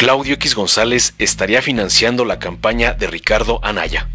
Claudio X González estaría financiando la campaña de Ricardo Anaya.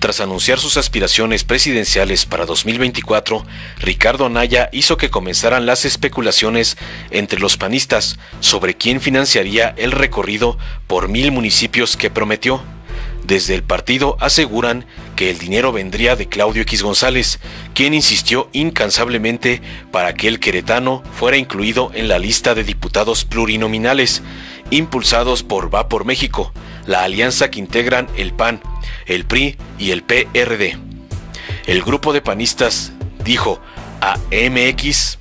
Tras anunciar sus aspiraciones presidenciales para 2024, Ricardo Anaya hizo que comenzaran las especulaciones entre los panistas sobre quién financiaría el recorrido por mil municipios que prometió. Desde el partido aseguran que el dinero vendría de Claudio X González, quien insistió incansablemente para que el queretano fuera incluido en la lista de diputados plurinominales, impulsados por Va por México, la alianza que integran el PAN, el PRI y el PRD. El grupo de panistas dijo a MX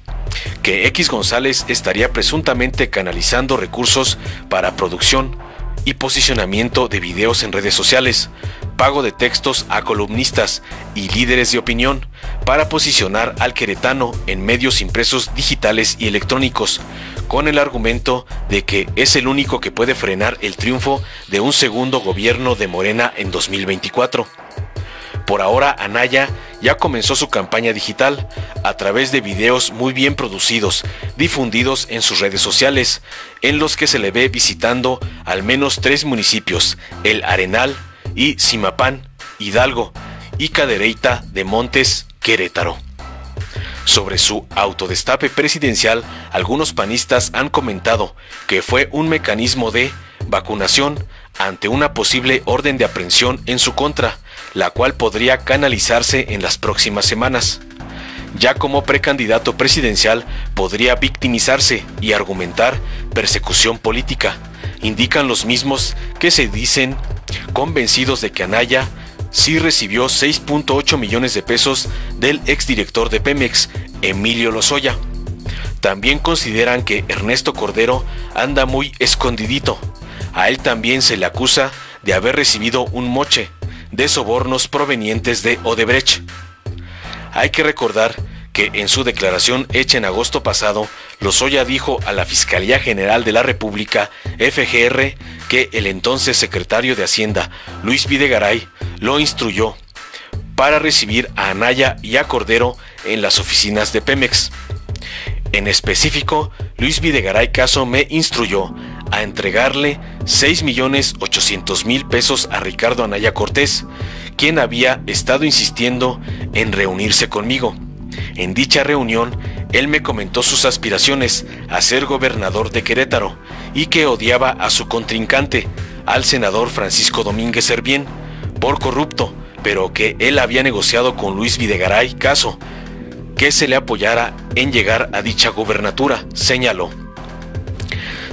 que X González estaría presuntamente canalizando recursos para producción y posicionamiento de videos en redes sociales, pago de textos a columnistas y líderes de opinión para posicionar al queretano en medios impresos digitales y electrónicos, con el argumento de que es el único que puede frenar el triunfo de un segundo gobierno de Morena en 2024. Por ahora, Anaya ya comenzó su campaña digital a través de videos muy bien producidos, difundidos en sus redes sociales, en los que se le ve visitando al menos tres municipios, El Arenal y Simapán, Hidalgo, y Cadereyta de Montes, Querétaro. Sobre su autodestape presidencial, algunos panistas han comentado que fue un mecanismo de vacunación ante una posible orden de aprehensión en su contra, la cual podría canalizarse en las próximas semanas. Ya como precandidato presidencial podría victimizarse y argumentar persecución política. Indican los mismos que se dicen convencidos de que Anaya sí recibió 6.8 millones de pesos del exdirector de Pemex, Emilio Lozoya. También consideran que Ernesto Cordero anda muy escondidito. A él también se le acusa de haber recibido un moche de sobornos provenientes de Odebrecht. Hay que recordar que en su declaración hecha en agosto pasado, Lozoya dijo a la Fiscalía General de la República, FGR, que el entonces secretario de Hacienda, Luis Videgaray, lo instruyó para recibir a Anaya y a Cordero en las oficinas de Pemex. En específico, Luis Videgaray Caso me instruyó a entregarle 6.800.000 pesos a Ricardo Anaya Cortés, quien había estado insistiendo en reunirse conmigo. En dicha reunión, él me comentó sus aspiraciones a ser gobernador de Querétaro y que odiaba a su contrincante, al senador Francisco Domínguez Servién, por corrupto, pero que él había negociado con Luis Videgaray Caso que se le apoyara en llegar a dicha gobernatura, señaló.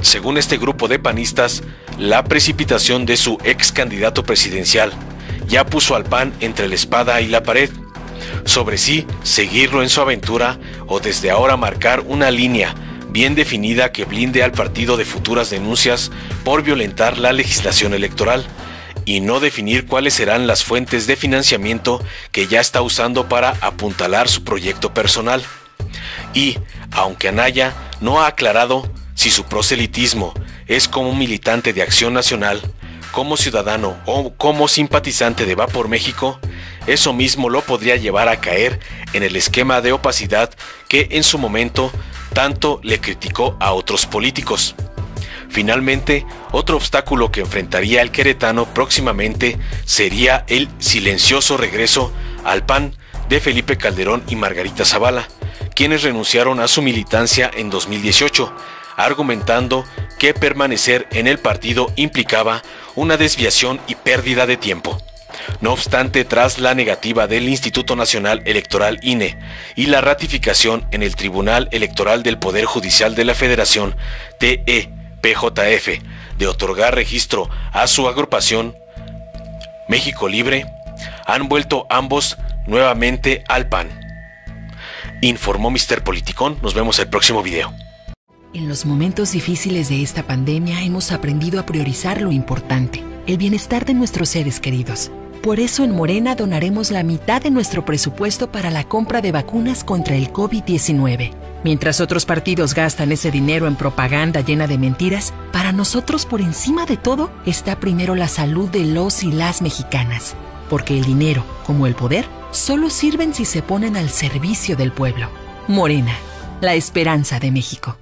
Según este grupo de panistas, la precipitación de su ex candidato presidencial ya puso al PAN entre la espada y la pared. Sobre sí, seguirlo en su aventura o desde ahora marcar una línea bien definida que blinde al partido de futuras denuncias por violentar la legislación electoral y no definir cuáles serán las fuentes de financiamiento que ya está usando para apuntalar su proyecto personal. Y, aunque Anaya no ha aclarado si su proselitismo es como militante de Acción Nacional, como ciudadano o como simpatizante de Va por México, eso mismo lo podría llevar a caer en el esquema de opacidad que en su momento tanto le criticó a otros políticos. Finalmente, otro obstáculo que enfrentaría el queretano próximamente sería el silencioso regreso al PAN de Felipe Calderón y Margarita Zavala, quienes renunciaron a su militancia en 2018, argumentando que permanecer en el partido implicaba una desviación y pérdida de tiempo. No obstante, tras la negativa del Instituto Nacional Electoral INE y la ratificación en el Tribunal Electoral del Poder Judicial de la Federación, TEPJF, de otorgar registro a su agrupación México Libre, han vuelto ambos nuevamente al PAN. Informó Mr. Politicón, nos vemos el próximo video. En los momentos difíciles de esta pandemia hemos aprendido a priorizar lo importante, el bienestar de nuestros seres queridos. Por eso en Morena donaremos la mitad de nuestro presupuesto para la compra de vacunas contra el COVID-19. Mientras otros partidos gastan ese dinero en propaganda llena de mentiras, para nosotros por encima de todo está primero la salud de los y las mexicanas. Porque el dinero, como el poder, solo sirven si se ponen al servicio del pueblo. Morena, la esperanza de México.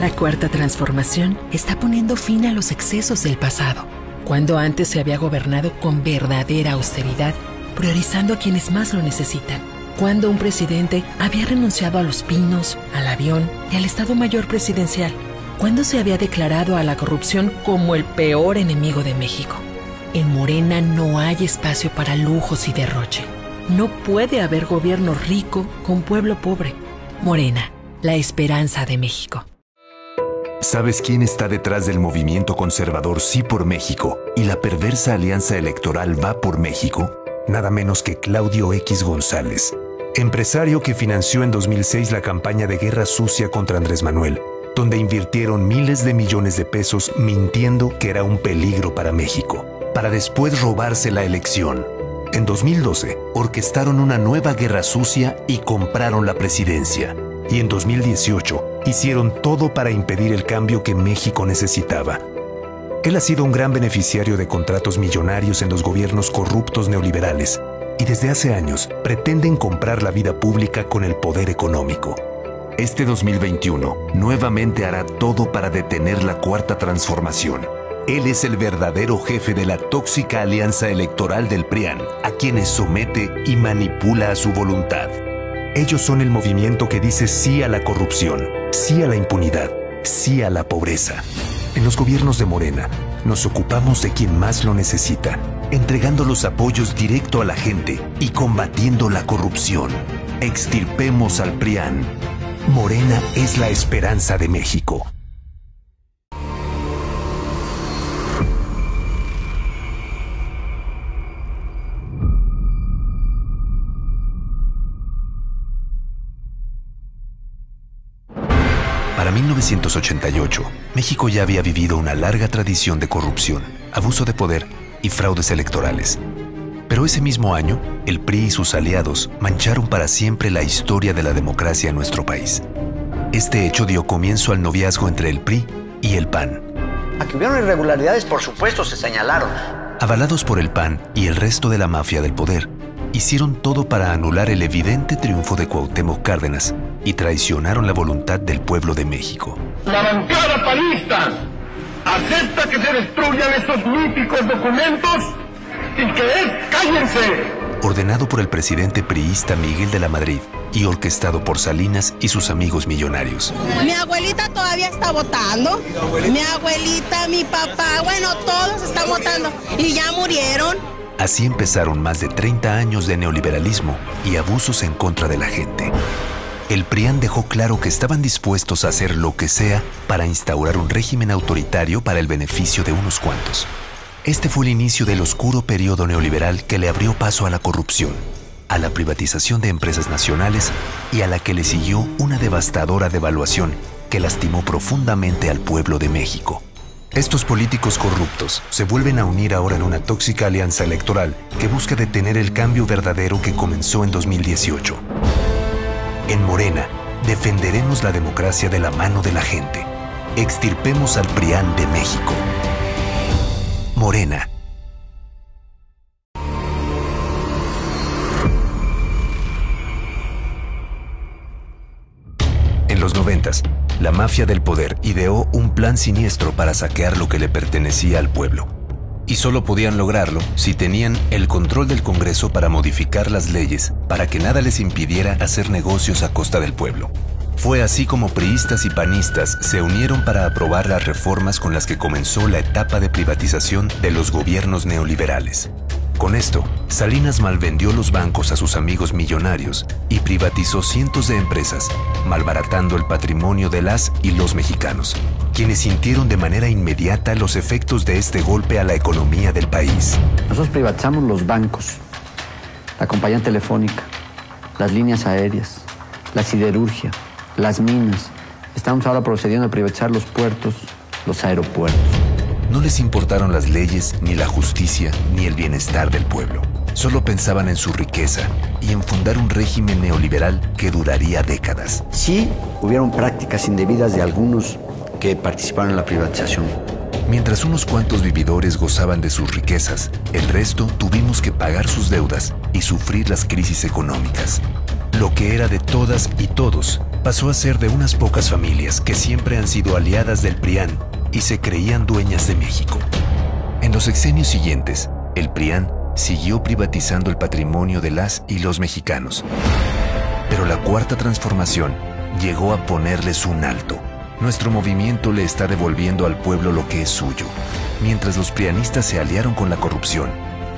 La cuarta transformación está poniendo fin a los excesos del pasado, cuando antes se había gobernado con verdadera austeridad, priorizando a quienes más lo necesitan. Cuando un presidente había renunciado a los pinos, al avión y al Estado Mayor Presidencial. Cuando se había declarado a la corrupción como el peor enemigo de México. En Morena no hay espacio para lujos y derroche. No puede haber gobierno rico con pueblo pobre. Morena, la esperanza de México. ¿Sabes quién está detrás del movimiento conservador Sí por México y la perversa alianza electoral Va por México? Nada menos que Claudio X González, empresario que financió en 2006 la campaña de guerra sucia contra Andrés Manuel, donde invirtieron miles de millones de pesos mintiendo que era un peligro para México, para después robarse la elección. En 2012, orquestaron una nueva guerra sucia y compraron la presidencia. Y en 2018, hicieron todo para impedir el cambio que México necesitaba. Él ha sido un gran beneficiario de contratos millonarios en los gobiernos corruptos neoliberales y desde hace años pretenden comprar la vida pública con el poder económico. Este 2021 nuevamente hará todo para detener la cuarta transformación él es el verdadero jefe de la tóxica alianza electoral del PRIAN, a quienes somete y manipula a su voluntad. Ellos son el movimiento que dice sí a la corrupción, sí a la impunidad, sí a la pobreza. En los gobiernos de Morena, nos ocupamos de quien más lo necesita, entregando los apoyos directo a la gente y combatiendo la corrupción. Extirpemos al PRIAN. Morena es la esperanza de México. Para 1988, México ya había vivido una larga tradición de corrupción, abuso de poder y fraudes electorales. Pero ese mismo año, el PRI y sus aliados mancharon para siempre la historia de la democracia en nuestro país. Este hecho dio comienzo al noviazgo entre el PRI y el PAN. Aquí hubieron irregularidades, por supuesto, se señalaron. Avalados por el PAN y el resto de la mafia del poder, hicieron todo para anular el evidente triunfo de Cuauhtémoc Cárdenas y traicionaron la voluntad del pueblo de México. La bancada panista acepta que se destruyan esos míticos documentos y que es cállense. Ordenado por el presidente priista Miguel de la Madrid y orquestado por Salinas y sus amigos millonarios. Mi abuelita todavía está votando. Mi abuelita, mi papá, bueno, todos están votando y ya murieron. Así empezaron más de 30 años de neoliberalismo y abusos en contra de la gente. El PRIAN dejó claro que estaban dispuestos a hacer lo que sea para instaurar un régimen autoritario para el beneficio de unos cuantos. Este fue el inicio del oscuro periodo neoliberal que le abrió paso a la corrupción, a la privatización de empresas nacionales y a la que le siguió una devastadora devaluación que lastimó profundamente al pueblo de México. Estos políticos corruptos se vuelven a unir ahora en una tóxica alianza electoral que busca detener el cambio verdadero que comenzó en 2018. En Morena, defenderemos la democracia de la mano de la gente. Extirpemos al PRIAN de México. Morena. En los noventas, la mafia del poder ideó un plan siniestro para saquear lo que le pertenecía al pueblo. Y solo podían lograrlo si tenían el control del Congreso para modificar las leyes, para que nada les impidiera hacer negocios a costa del pueblo. Fue así como priistas y panistas se unieron para aprobar las reformas con las que comenzó la etapa de privatización de los gobiernos neoliberales. Con esto, Salinas malvendió los bancos a sus amigos millonarios y privatizó cientos de empresas, malbaratando el patrimonio de las y los mexicanos, quienes sintieron de manera inmediata los efectos de este golpe a la economía del país. Nosotros privatizamos los bancos, la compañía telefónica, las líneas aéreas, la siderurgia, las minas. Estamos ahora procediendo a privatizar los puertos, los aeropuertos. No les importaron las leyes, ni la justicia, ni el bienestar del pueblo. Solo pensaban en su riqueza y en fundar un régimen neoliberal que duraría décadas. Sí, hubieron prácticas indebidas de algunos que participaron en la privatización. Mientras unos cuantos vividores gozaban de sus riquezas, el resto tuvimos que pagar sus deudas y sufrir las crisis económicas. Lo que era de todas y todos pasó a ser de unas pocas familias que siempre han sido aliadas del PRIAN y se creían dueñas de México. En los sexenios siguientes, el PRIAN siguió privatizando el patrimonio de las y los mexicanos. Pero la cuarta transformación llegó a ponerles un alto. Nuestro movimiento le está devolviendo al pueblo lo que es suyo. Mientras los prianistas se aliaron con la corrupción,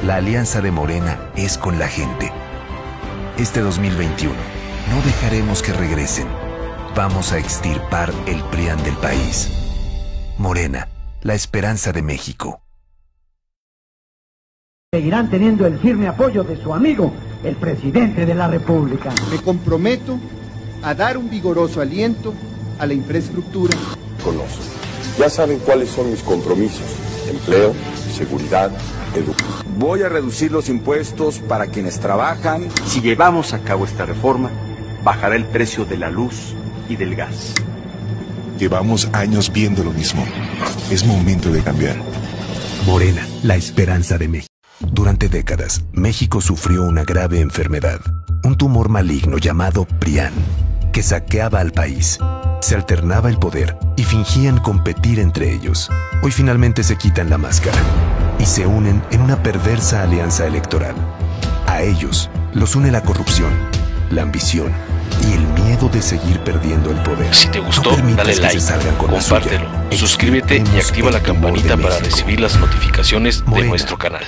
la alianza de Morena es con la gente. Este 2021, no dejaremos que regresen. Vamos a extirpar el PRIAN del país. Morena, la esperanza de México. Seguirán teniendo el firme apoyo de su amigo, el presidente de la República. Me comprometo a dar un vigoroso aliento a la infraestructura. Conozco. Ya saben cuáles son mis compromisos. Empleo, seguridad, educación. Voy a reducir los impuestos para quienes trabajan. Si llevamos a cabo esta reforma, bajará el precio de la luz y del gas. Llevamos años viendo lo mismo. Es momento de cambiar. Morena, la esperanza de México. Durante décadas, México sufrió una grave enfermedad, un tumor maligno llamado PRIAN, que saqueaba al país. Se alternaba el poder y fingían competir entre ellos. Hoy finalmente se quitan la máscara y se unen en una perversa alianza electoral. A ellos los une la corrupción, la ambición y el miedo de seguir perdiendo el poder. Si te gustó, no dale like, compártelo, suscríbete y activa la campanita para recibir las notificaciones Morena, de nuestro canal.